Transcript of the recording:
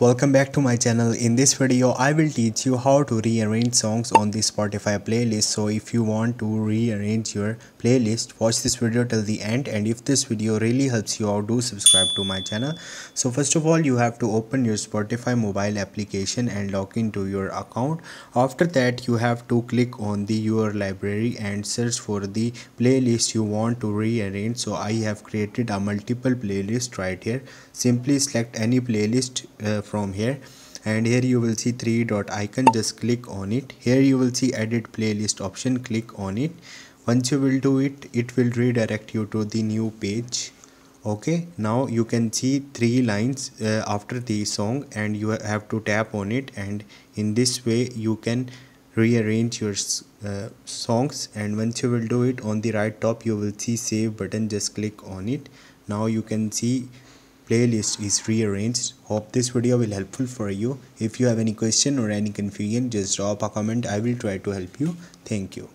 welcome back to my channel. In this video i will teach you how to rearrange songs on the spotify playlist. So if you want to rearrange your playlist watch this video till the end. And if this video really helps you out do subscribe to my channel. So first of all you have to open your spotify mobile application and log into your account. After that you have to click on the your library and search for the playlist you want to rearrange. So i have created a multiple playlist right here. Simply select any playlist uh, from here. And here you will see three dot icon. Just click on it. Here you will see edit playlist option. Click on it. Once you will do it it will redirect you to the new page. Okay? Now you can see three lines uh, after the song and you have to tap on it. And in this way you can rearrange your uh, songs. And once you will do it on the right top you will see save button. Just click on it. Now you can see playlist is rearranged. Hope this video will helpful for you. If you have any question or any confusion just drop a comment. I will try to help you. Thank you